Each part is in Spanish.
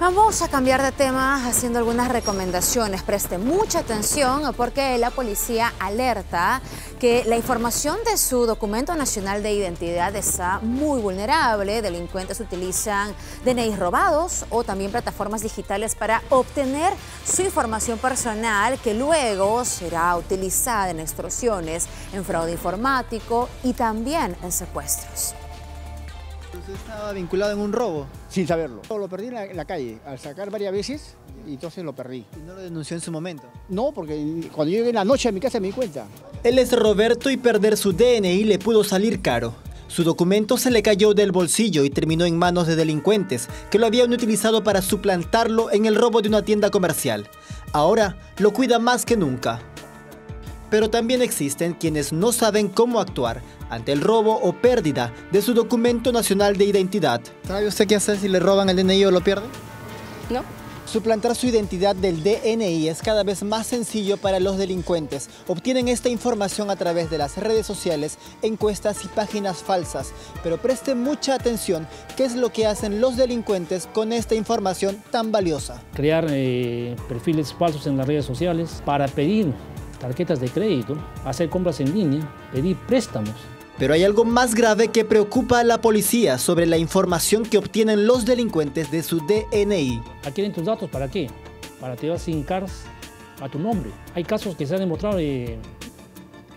Vamos a cambiar de tema haciendo algunas recomendaciones. Preste mucha atención porque la policía alerta que la información de su documento nacional de identidad está muy vulnerable. Delincuentes utilizan DNI robados o también plataformas digitales para obtener su información personal que luego será utilizada en extorsiones, en fraude informático y también en secuestros. ¿Usted estaba vinculado en un robo? Sin saberlo. Lo perdí en la, calle, al sacar varias veces, y entonces lo perdí. ¿Y no lo denunció en su momento? No, porque cuando llegué en la noche a mi casa me di cuenta. Él es Roberto y perder su DNI le pudo salir caro. Su documento se le cayó del bolsillo y terminó en manos de delincuentes que lo habían utilizado para suplantarlo en el robo de una tienda comercial. Ahora lo cuida más que nunca. Pero también existen quienes no saben cómo actuar ante el robo o pérdida de su documento nacional de identidad. ¿Sabe usted qué hacer si le roban el DNI o lo pierde? No. Suplantar su identidad del DNI es cada vez más sencillo para los delincuentes. Obtienen esta información a través de las redes sociales, encuestas y páginas falsas. Pero preste mucha atención qué es lo que hacen los delincuentes con esta información tan valiosa. Crear eh, perfiles falsos en las redes sociales para pedir tarjetas de crédito, hacer compras en línea, pedir préstamos. Pero hay algo más grave que preocupa a la policía sobre la información que obtienen los delincuentes de su DNI. ¿Quieren tus datos para qué? Para te vas sin cars a tu nombre. Hay casos que se han demostrado de,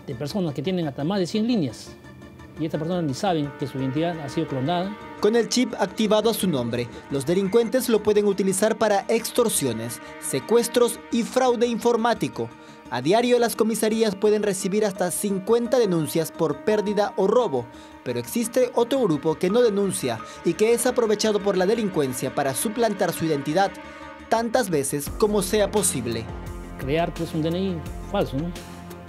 de personas que tienen hasta más de 100 líneas y estas personas ni saben que su identidad ha sido clonada. Con el chip activado a su nombre, los delincuentes lo pueden utilizar para extorsiones, secuestros y fraude informático. A diario las comisarías pueden recibir hasta 50 denuncias por pérdida o robo, pero existe otro grupo que no denuncia y que es aprovechado por la delincuencia para suplantar su identidad tantas veces como sea posible. Crear pues un DNI falso,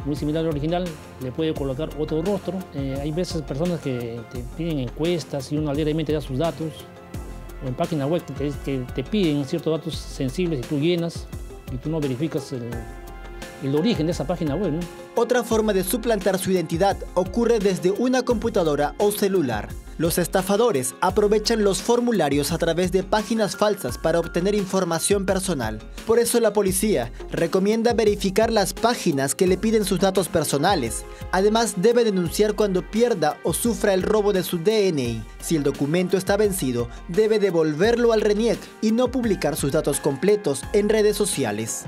muy similar al original, le puede colocar otro rostro. Eh, hay veces personas que te piden encuestas y uno alegremente da sus datos, o en página web que te, te piden ciertos datos sensibles y tú llenas y tú no verificas el, el origen de esa página web. Otra forma de suplantar su identidad ocurre desde una computadora o celular. Los estafadores aprovechan los formularios a través de páginas falsas para obtener información personal. Por eso la policía recomienda verificar las páginas que le piden sus datos personales. Además debe denunciar cuando pierda o sufra el robo de su DNI. Si el documento está vencido, debe devolverlo al RENIEC y no publicar sus datos completos en redes sociales.